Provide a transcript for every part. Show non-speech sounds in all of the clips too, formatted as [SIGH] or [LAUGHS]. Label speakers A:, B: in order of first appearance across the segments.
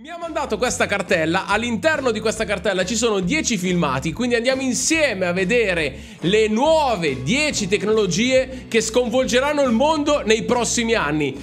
A: Mi ha mandato questa cartella, all'interno di questa cartella ci sono 10 filmati, quindi andiamo insieme a vedere le nuove 10 tecnologie che sconvolgeranno il mondo nei prossimi anni.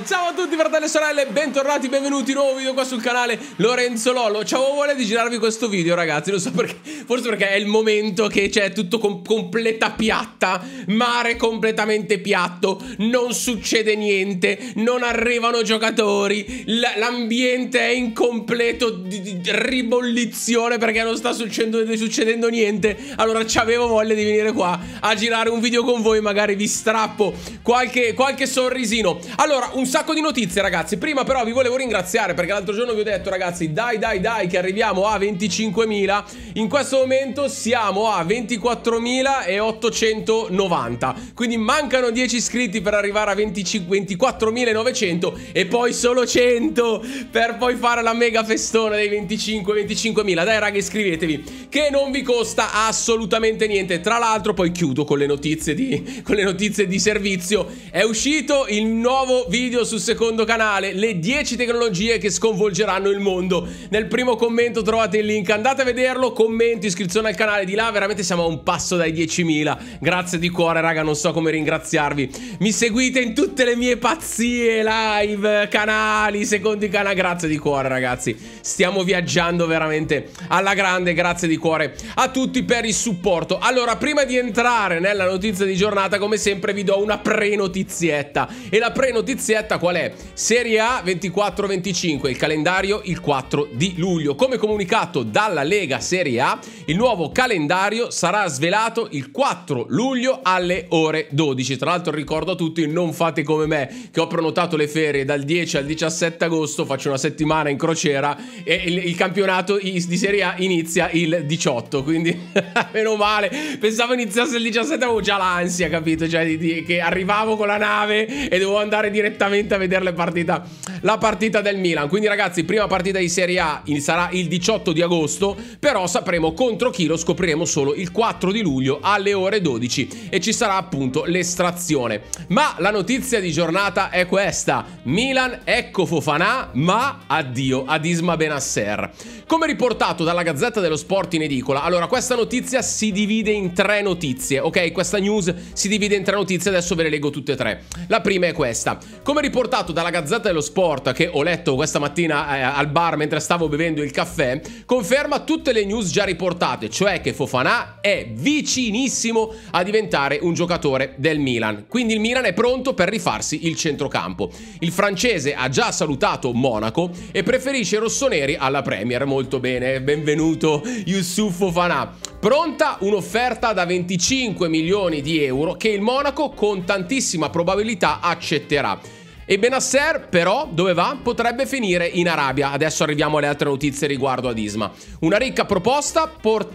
A: Ciao a tutti fratelli e sorelle, bentornati, benvenuti nuovo video qua sul canale Lorenzo Lollo. C'avevo voglia di girarvi questo video ragazzi, non so perché, forse perché è il momento che c'è tutto com completa piatta, mare completamente piatto, non succede niente, non arrivano giocatori, l'ambiente è in completo di, di ribollizione perché non sta succedendo, succedendo niente. Allora c'avevo voglia di venire qua a girare un video con voi, magari vi strappo qualche, qualche sorrisino. Allora, un sacco di notizie ragazzi. Prima però vi volevo ringraziare perché l'altro giorno vi ho detto ragazzi, dai dai dai che arriviamo a 25.000. In questo momento siamo a 24.890. Quindi mancano 10 iscritti per arrivare a 24.900 e poi solo 100 per poi fare la mega festona dei 25-25.000. Dai raga iscrivetevi che non vi costa assolutamente niente. Tra l'altro poi chiudo con le notizie di, con le notizie di servizio. È uscito il nuovo video sul secondo canale, le 10 tecnologie che sconvolgeranno il mondo. Nel primo commento trovate il link, andate a vederlo, commenti, iscrizione al canale di là, veramente siamo a un passo dai 10.000. Grazie di cuore raga, non so come ringraziarvi. Mi seguite in tutte le mie pazzie, live, canali, secondi canali, grazie di cuore ragazzi. Stiamo viaggiando veramente alla grande, grazie di cuore a tutti per il supporto. Allora, prima di entrare nella notizia di giornata, come sempre vi do una pre-notizietta. E la pre-notizietta qual è? Serie A 24-25, il calendario il 4 di luglio. Come comunicato dalla Lega Serie A, il nuovo calendario sarà svelato il 4 luglio alle ore 12. Tra l'altro ricordo a tutti, non fate come me, che ho prenotato le ferie dal 10 al 17 agosto, faccio una settimana in crociera e il, il campionato di Serie A inizia il 18, quindi [LAUGHS] meno male. Pensavo iniziasse il 17, avevo già l'ansia, capito? Cioè, di, di, che arrivavo con la nave e dovevo andare direttamente a vedere la partita, la partita del Milan. Quindi ragazzi, prima partita di Serie A sarà il 18 di agosto, però sapremo contro chi lo scopriremo solo il 4 di luglio alle ore 12 e ci sarà appunto l'estrazione. Ma la notizia di giornata è questa. Milan, ecco Fofana, ma addio ad Isma Benasser. Come riportato dalla Gazzetta dello Sport in edicola, allora questa notizia si divide in tre notizie, ok? Questa news si divide in tre notizie, adesso ve le leggo tutte e tre. La prima è questa. Come riportato dalla Gazzetta dello Sport, che ho letto questa mattina eh, al bar mentre stavo bevendo il caffè, conferma tutte le news già riportate, cioè che Fofana è vicinissimo a diventare un giocatore del Milan. Quindi il Milan è pronto per rifarsi il centrocampo. Il francese ha già salutato Monaco e preferisce i rossoneri alla Premier. Molto bene, benvenuto Yusuf Fofana. Pronta un'offerta da 25 milioni di euro che il Monaco con tantissima probabilità accetterà. E Benasser, però, dove va? Potrebbe finire in Arabia. Adesso arriviamo alle altre notizie riguardo ad Isma. Una ricca proposta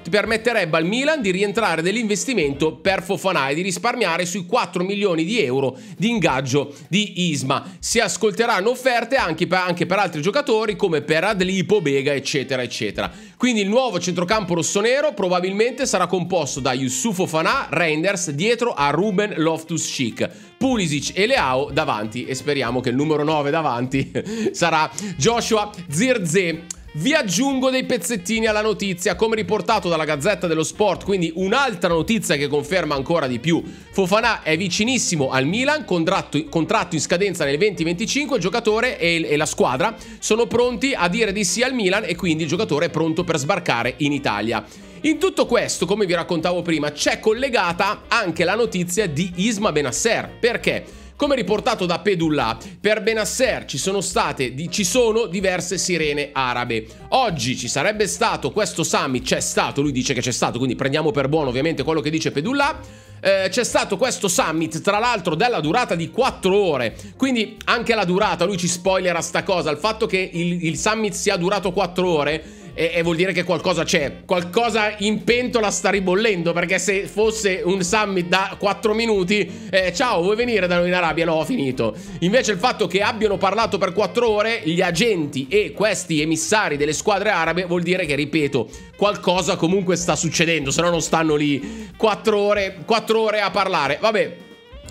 A: permetterebbe al Milan di rientrare nell'investimento per Fofana e di risparmiare sui 4 milioni di euro di ingaggio di Isma. Si ascolteranno offerte anche per, anche per altri giocatori come per Adlipo, Bega, eccetera, eccetera. Quindi il nuovo centrocampo rossonero probabilmente sarà composto da Yusuf Fofana, Reinders dietro a Ruben Loftus-Cheek, Pulisic e Leao davanti e speriamo che il numero 9 davanti [LAUGHS] sarà Joshua Zirze. Vi aggiungo dei pezzettini alla notizia, come riportato dalla Gazzetta dello Sport, quindi un'altra notizia che conferma ancora di più. Fofana è vicinissimo al Milan, contratto, contratto in scadenza nel 2025, il giocatore e, e la squadra sono pronti a dire di sì al Milan e quindi il giocatore è pronto per sbarcare in Italia. In tutto questo, come vi raccontavo prima, c'è collegata anche la notizia di Isma Benasser. Perché? Come riportato da Pedullah, per Benasser ci sono state, ci sono diverse sirene arabe. Oggi ci sarebbe stato questo summit, c'è stato, lui dice che c'è stato, quindi prendiamo per buono ovviamente quello che dice Pedullah. Eh, c'è stato questo summit, tra l'altro della durata di 4 ore, quindi anche la durata, lui ci spoilerà sta cosa, il fatto che il, il summit sia durato 4 ore e, e, vuol dire che qualcosa c'è. Qualcosa in pentola sta ribollendo. Perché se fosse un summit da 4 minuti, eh, ciao, vuoi venire da noi in Arabia? No, ho finito. Invece il fatto che abbiano parlato per 4 ore, gli agenti e questi emissari delle squadre arabe, vuol dire che, ripeto, qualcosa comunque sta succedendo. Se no, non stanno lì 4 ore, 4 ore a parlare. Vabbè.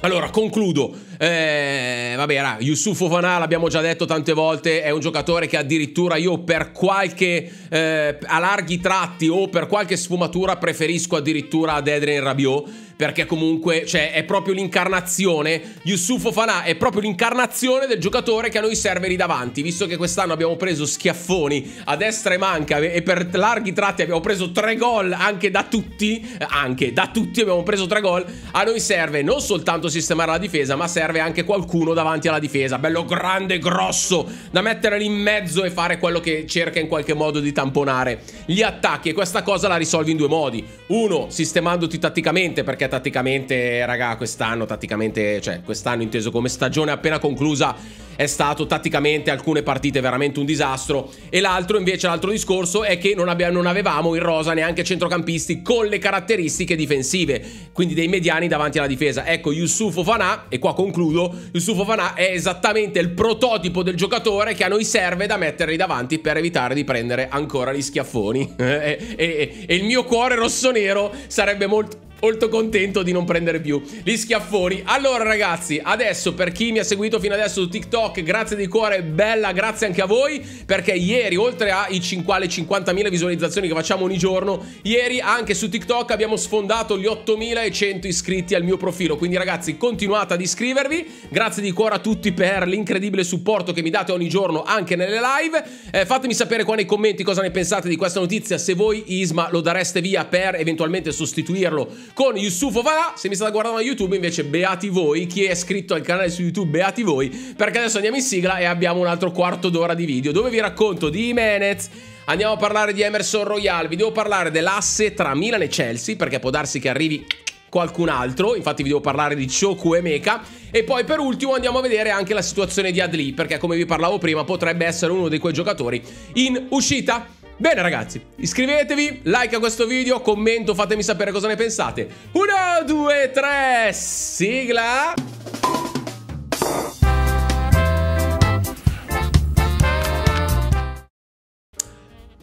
A: Allora, concludo. Eh, vabbè, ra, Yusuf Fofana, l'abbiamo già detto tante volte, è un giocatore che addirittura io per qualche, eh, a larghi tratti o per qualche sfumatura preferisco addirittura ad Edren Rabiot perché comunque cioè, è proprio l'incarnazione, Yusuf Fofana è proprio l'incarnazione del giocatore che a noi serve lì davanti, visto che quest'anno abbiamo preso schiaffoni a destra e manca e per larghi tratti abbiamo preso tre gol anche da tutti, anche da tutti abbiamo preso tre gol, a noi serve non soltanto sistemare la difesa, ma serve anche qualcuno davanti alla difesa, bello grande, grosso, da mettere lì in mezzo e fare quello che cerca in qualche modo di tamponare gli attacchi e questa cosa la risolvi in due modi. Uno, sistemandoti tatticamente, perché tatticamente, raga, quest'anno, tatticamente, cioè quest'anno inteso come stagione appena conclusa, è stato tatticamente alcune partite veramente un disastro. E l'altro, invece, l'altro discorso è che non, non avevamo in rosa neanche centrocampisti con le caratteristiche difensive, quindi dei mediani davanti alla difesa. Ecco, Yusuf Ofana, e qua concludo, Yusuf Ofana è esattamente il prototipo del giocatore che a noi serve da metterli davanti per evitare di prendere ancora gli schiaffoni. [LAUGHS] e, e, e il mio cuore rosso-nero sarebbe molto molto contento di non prendere più gli schiaffoni. Allora ragazzi, adesso per chi mi ha seguito fino adesso su TikTok Grazie di cuore, bella, grazie anche a voi Perché ieri, oltre ai 50.000 visualizzazioni che facciamo ogni giorno Ieri anche su TikTok abbiamo sfondato gli 8.100 iscritti al mio profilo. Quindi ragazzi, continuate ad iscrivervi. Grazie di cuore a tutti per l'incredibile supporto che mi date ogni giorno anche nelle live. Eh, Fatemi sapere qua nei commenti cosa ne pensate di questa notizia. Se voi Isma lo dareste via per eventualmente sostituirlo con Yusuf Ovala. Se mi state guardando a YouTube invece beati voi, chi è iscritto al canale su YouTube beati voi, perché adesso andiamo in sigla e abbiamo un altro quarto d'ora di video dove vi racconto di Jimenez, Andiamo a parlare di Emerson Royal, vi devo parlare dell'asse tra Milan e Chelsea, perché può darsi che arrivi qualcun altro, infatti vi devo parlare di Choku e Mecha e poi per ultimo andiamo a vedere anche la situazione di Adli, perché come vi parlavo prima potrebbe essere uno di quei giocatori in uscita. Bene ragazzi, iscrivetevi, like a questo video, commento, fatemi sapere cosa ne pensate. Uno, due, tre, sigla!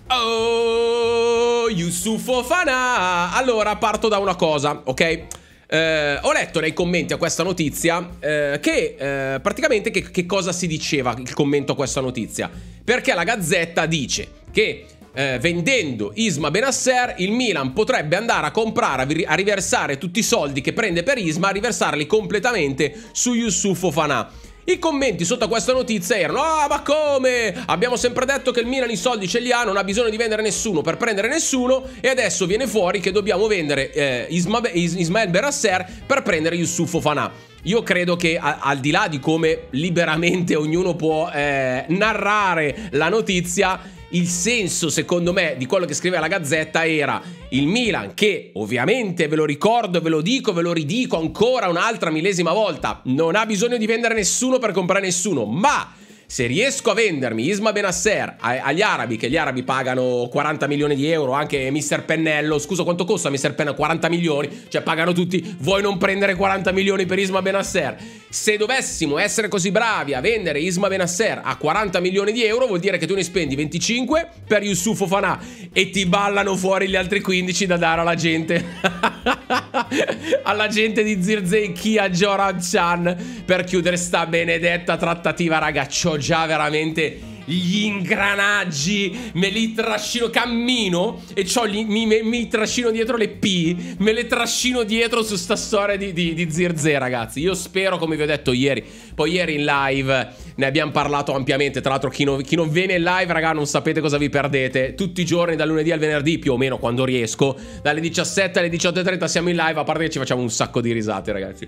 A: Oh, Yusuf Fana! Allora, parto da una cosa, ok? Eh, ho letto nei commenti a questa notizia eh, che eh, praticamente che, che cosa si diceva il commento a questa notizia. Perché la Gazzetta dice che eh, vendendo Isma Benasser, il Milan potrebbe andare a comprare, a riversare tutti i soldi che prende per Isma, a riversarli completamente su Yusuf Ofana. I commenti sotto a questa notizia erano Ah ma come? Abbiamo sempre detto che il Milan i soldi ce li ha Non ha bisogno di vendere nessuno per prendere nessuno E adesso viene fuori che dobbiamo vendere eh, Isma, Is Ismael Berasser Per prendere Yusuf Ofana Io credo che a, al di là di come liberamente [LAUGHS] ognuno può eh, narrare la notizia il senso, secondo me, di quello che scriveva la Gazzetta era il Milan che, ovviamente, ve lo ricordo, ve lo dico, ve lo ridico ancora un'altra millesima volta, non ha bisogno di vendere nessuno per comprare nessuno, ma se riesco a vendermi Isma Benasser agli arabi, che gli arabi pagano 40 milioni di euro, anche Mr. Pennello, scusa quanto costa Mr. Pennello? 40 milioni, cioè pagano tutti, vuoi non prendere 40 milioni per Isma Benasser? Se dovessimo essere così bravi a vendere Isma Benasser a 40 milioni di euro, vuol dire che tu ne spendi 25 per Yusuf Ofana e ti ballano fuori gli altri 15 da dare alla gente. [LAUGHS] [LAUGHS] alla gente di Zirzei Kia Joran Chan? Per chiudere sta benedetta trattativa, ragazzo già veramente gli ingranaggi, me li trascino, cammino e gli, mi, mi, mi, trascino dietro le P, me le trascino dietro su sta storia di, di, di Zirze, ragazzi. Io spero, come vi ho detto ieri, poi ieri in live ne abbiamo parlato ampiamente, tra l'altro chi, chi, non viene in live, raga, non sapete cosa vi perdete. Tutti i giorni, dal lunedì al venerdì, più o meno, quando riesco, dalle 17 alle 18.30 siamo in live, a parte che ci facciamo un sacco di risate, ragazzi.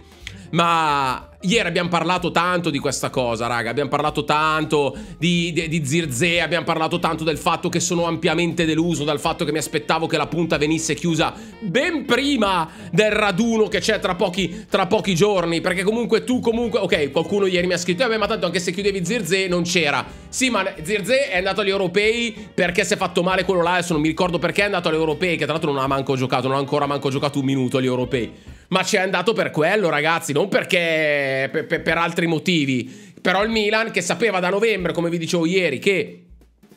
A: Ma Ieri abbiamo parlato tanto di questa cosa, raga. Abbiamo parlato tanto di, di, di Zirze. Abbiamo parlato tanto del fatto che sono ampiamente deluso. Dal fatto che mi aspettavo che la punta venisse chiusa ben prima del raduno che c'è tra pochi, tra pochi giorni. Perché comunque tu, comunque. Ok, qualcuno ieri mi ha scritto. Vabbè, ma tanto anche se chiudevi Zirze non c'era. Sì, ma Zirze è andato agli europei perché si è fatto male quello là. Adesso non mi ricordo perché è andato agli europei. Che tra l'altro non ha manco giocato. Non ha ancora manco giocato un minuto agli europei. Ma ci è andato per quello, ragazzi, non perché per, per, per altri motivi. Però il Milan, che sapeva da novembre, come vi dicevo ieri, che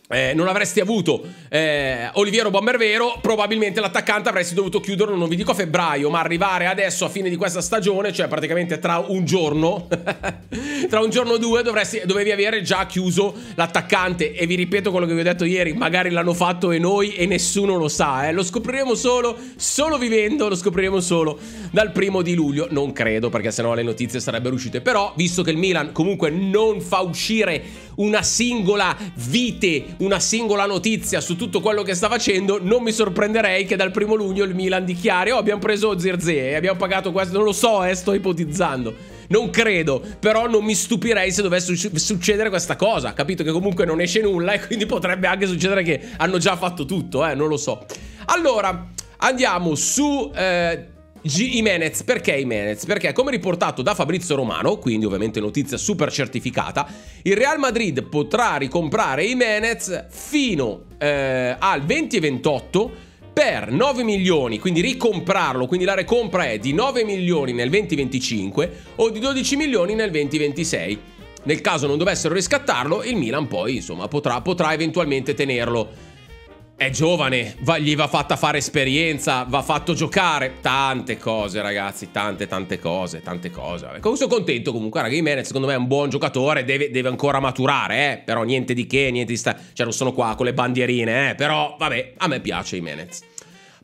A: eh, non avresti avuto eh, Oliviero Bombervero, probabilmente l'attaccante avresti dovuto chiuderlo, non vi dico a febbraio, ma arrivare adesso a fine di questa stagione, cioè praticamente tra un giorno, [LAUGHS] tra un giorno o due dovresti, dovevi avere già chiuso l'attaccante. E vi ripeto quello che vi ho detto ieri, magari l'hanno fatto e noi e nessuno lo sa, eh. lo scopriremo solo, solo vivendo, lo scopriremo solo dal primo di luglio. Non credo, perché sennò le notizie sarebbero uscite. Però, visto che il Milan comunque non fa uscire una singola vite, una singola notizia su tutto quello che sta facendo, non mi sorprenderei che dal primo luglio il Milan dichiari oh abbiamo preso Zirze e abbiamo pagato questo, non lo so, eh, sto ipotizzando. Non credo, però non mi stupirei se dovesse succedere questa cosa. Capito che comunque non esce nulla e quindi potrebbe anche succedere che hanno già fatto tutto, eh, non lo so. Allora, andiamo su... Eh, G Jimenez, perché Jimenez? Perché come riportato da Fabrizio Romano, quindi ovviamente notizia super certificata, il Real Madrid potrà ricomprare Jimenez fino eh, al 2028 per 9 milioni, quindi ricomprarlo, quindi la recompra è di 9 milioni nel 2025 o di 12 milioni nel 2026. Nel caso non dovessero riscattarlo, il Milan poi insomma potrà, potrà eventualmente tenerlo. È giovane, va, gli va fatta fare esperienza, va fatto giocare. Tante cose, ragazzi, tante, tante cose, tante cose. Vabbè. Sono contento comunque, raga, Jimenez secondo me è un buon giocatore, deve, deve ancora maturare, eh. Però niente di che, niente di sta... Cioè non sono qua con le bandierine, eh. Però, vabbè, a me piace Jimenez.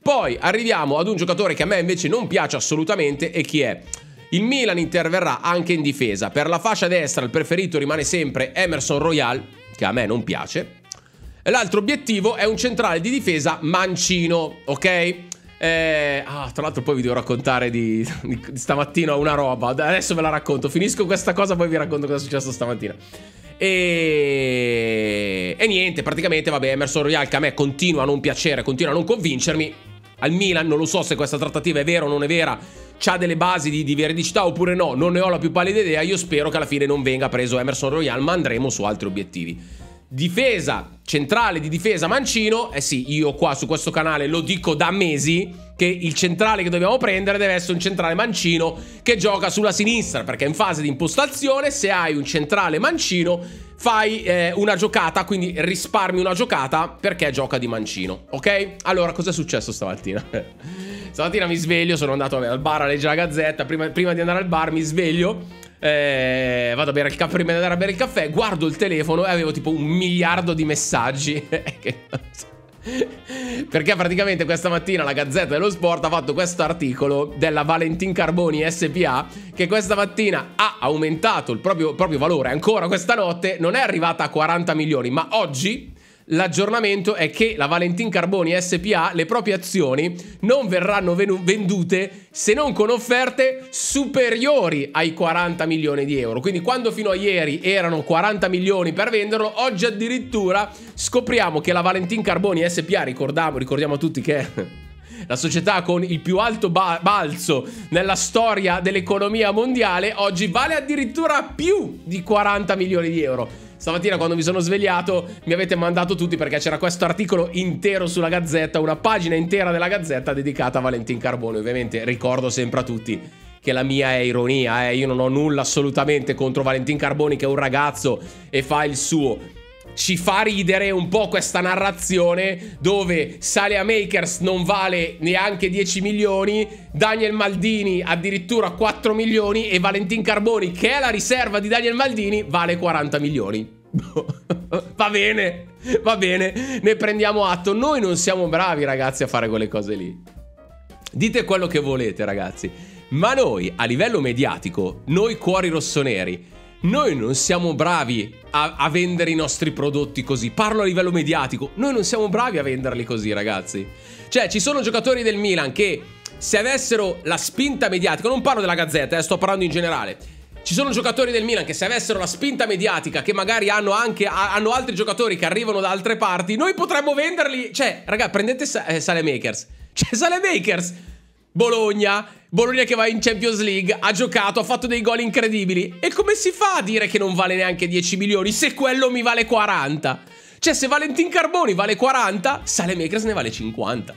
A: Poi arriviamo ad un giocatore che a me invece non piace assolutamente e chi è? Il Milan interverrà anche in difesa. Per la fascia destra il preferito rimane sempre Emerson Royal, che a me non piace. L'altro obiettivo è un centrale di difesa mancino, ok? Eh, ah, tra l'altro poi vi devo raccontare di, di, di, stamattina una roba. Adesso ve la racconto. Finisco questa cosa, poi vi racconto cosa è successo stamattina. E... e niente, praticamente, vabbè, Emerson Royal che a me continua a non piacere, continua a non convincermi. Al Milan non lo so se questa trattativa è vera o non è vera. C'ha delle basi di, di veridicità oppure no. Non ne ho la più pallida idea. Io spero che alla fine non venga preso Emerson Royal, ma andremo su altri obiettivi. Difesa centrale di difesa Mancino. Eh sì, io qua su questo canale lo dico da mesi che il centrale che dobbiamo prendere deve essere un centrale mancino che gioca sulla sinistra, perché in fase di impostazione se hai un centrale mancino fai eh, una giocata, quindi risparmi una giocata perché gioca di mancino, ok? Allora, cosa è successo stamattina? [LAUGHS] stamattina mi sveglio, sono andato al bar a leggere la gazzetta, prima, prima di andare al bar mi sveglio eh, vado a bere il caffè prima di andare a bere il caffè, guardo il telefono e avevo tipo un miliardo di messaggi. [LAUGHS] Perché praticamente questa mattina la Gazzetta dello Sport ha fatto questo articolo della Valentin Carboni SPA che questa mattina ha aumentato il proprio, proprio valore ancora questa notte, non è arrivata a 40 milioni, ma oggi L'aggiornamento è che la Valentin Carboni SPA, le proprie azioni non verranno vendute se non con offerte superiori ai 40 milioni di euro. Quindi quando fino a ieri erano 40 milioni per venderlo, oggi addirittura scopriamo che la Valentin Carboni SPA, ricordiamo, ricordiamo a tutti che è [LAUGHS] la società con il più alto ba balzo nella storia dell'economia mondiale, oggi vale addirittura più di 40 milioni di euro. Stamattina quando mi sono svegliato mi avete mandato tutti perché c'era questo articolo intero sulla Gazzetta, una pagina intera della Gazzetta dedicata a Valentin Carbone. Ovviamente ricordo sempre a tutti che la mia è ironia, eh. io non ho nulla assolutamente contro Valentin Carboni che è un ragazzo e fa il suo ci fa ridere un po' questa narrazione dove Salia Makers non vale neanche 10 milioni, Daniel Maldini addirittura 4 milioni e Valentin Carboni, che è la riserva di Daniel Maldini, vale 40 milioni. [LAUGHS] va bene, va bene, ne prendiamo atto. Noi non siamo bravi ragazzi a fare quelle cose lì. Dite quello che volete ragazzi, ma noi a livello mediatico, noi cuori rossoneri, noi non siamo bravi a, a, vendere i nostri prodotti così. Parlo a livello mediatico. Noi non siamo bravi a venderli così, ragazzi. Cioè, ci sono giocatori del Milan che se avessero la spinta mediatica, non parlo della Gazzetta, eh, sto parlando in generale. Ci sono giocatori del Milan che se avessero la spinta mediatica, che magari hanno anche hanno altri giocatori che arrivano da altre parti, noi potremmo venderli. Cioè, raga, prendete eh, Salemakers. [LAUGHS] Cioè, Salemakers. Bologna, Bologna che va in Champions League, ha giocato, ha fatto dei gol incredibili. E come si fa a dire che non vale neanche 10 milioni se quello mi vale 40? Cioè, se Valentin Carboni vale 40, Salemakers ne vale 50.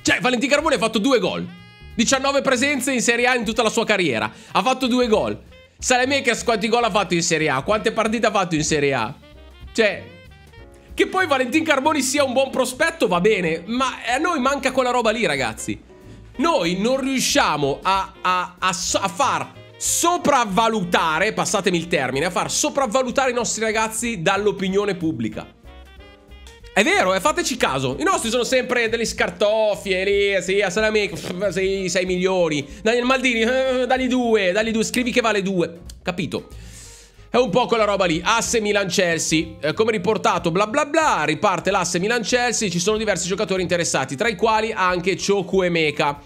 A: Cioè, Valentin Carboni ha fatto due gol. 19 presenze in Serie A in tutta la sua carriera. Ha fatto due gol. Salemakers quanti gol ha fatto in Serie A? Quante partite ha fatto in Serie A? Cioè, che poi Valentin Carboni sia un buon prospetto va bene, ma a noi manca quella roba lì, ragazzi. Noi non riusciamo a, a, a, a far sopravvalutare, passatemi il termine, a far sopravvalutare i nostri ragazzi dall'opinione pubblica. È vero, eh, fateci caso. I nostri sono sempre delle scartoffie lì, sì, a Salamico, sì, 6 milioni. Daniel Maldini, eh, dagli due, dagli due, scrivi che vale due. Capito? È un po' quella roba lì. Asse Milan-Chelsea. Eh, come riportato, bla bla bla, riparte l'asse Milan-Chelsea. Ci sono diversi giocatori interessati, tra i quali anche Choku Mecha.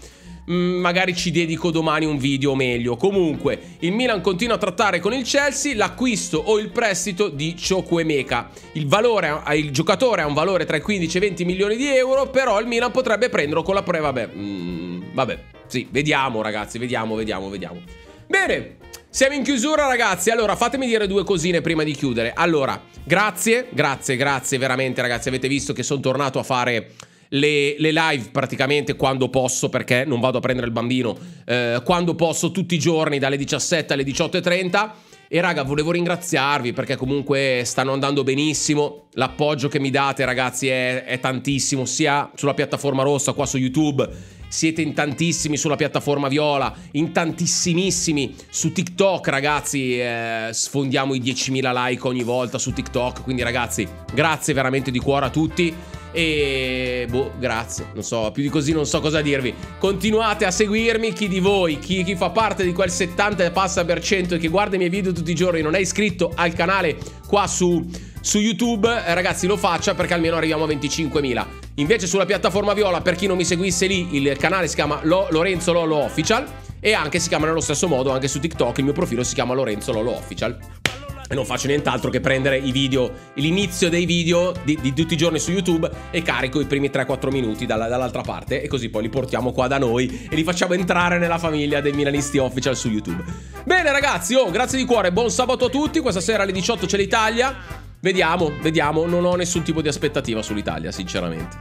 A: Mm, magari ci dedico domani un video meglio. Comunque, il Milan continua a trattare con il Chelsea l'acquisto o il prestito di Chukwemeka. Il, valore, il giocatore ha un valore tra i 15 e 20 milioni di euro, però il Milan potrebbe prenderlo con la pre... Vabbè, mm, vabbè, sì, vediamo ragazzi, vediamo, vediamo, vediamo. Bene, siamo in chiusura ragazzi, allora fatemi dire due cosine prima di chiudere. Allora, grazie, grazie, grazie veramente ragazzi, avete visto che sono tornato a fare le, le, live praticamente quando posso perché non vado a prendere il bambino eh, quando posso tutti i giorni dalle 17 alle 18.30 e raga volevo ringraziarvi perché comunque stanno andando benissimo l'appoggio che mi date ragazzi è, è tantissimo sia sulla piattaforma rossa qua su YouTube siete in tantissimi sulla piattaforma viola, in tantissimissimi su TikTok, ragazzi. Eh, sfondiamo i 10.000 like ogni volta su TikTok. Quindi, ragazzi, grazie veramente di cuore a tutti. E boh, grazie. Non so, più di così non so cosa dirvi. Continuate a seguirmi. Chi di voi, chi, chi fa parte di quel 70 e passa per cento e che guarda i miei video tutti i giorni, non è iscritto al canale qua su, su YouTube, eh, ragazzi, lo faccia perché almeno arriviamo a 25.000. Invece sulla piattaforma Viola, per chi non mi seguisse lì, il canale si chiama Lo Lorenzo Lolo Official. E anche si chiama nello stesso modo, anche su TikTok, il mio profilo si chiama Lorenzo Lolo Official e non faccio nient'altro che prendere i video, l'inizio dei video di, di, tutti i giorni su YouTube e carico i primi 3-4 minuti dalla, dall'altra parte e così poi li portiamo qua da noi e li facciamo entrare nella famiglia dei Milanisti Official su YouTube. Bene ragazzi, oh, grazie di cuore, buon sabato a tutti, questa sera alle 18 c'è l'Italia. Vediamo, vediamo, non ho nessun tipo di aspettativa sull'Italia, sinceramente.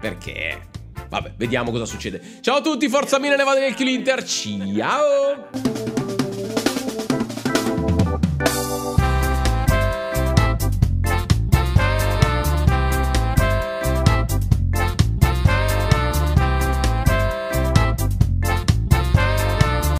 A: Perché? Vabbè, vediamo cosa succede. Ciao a tutti, Forza Milan e vado nel Kill Inter, ciao!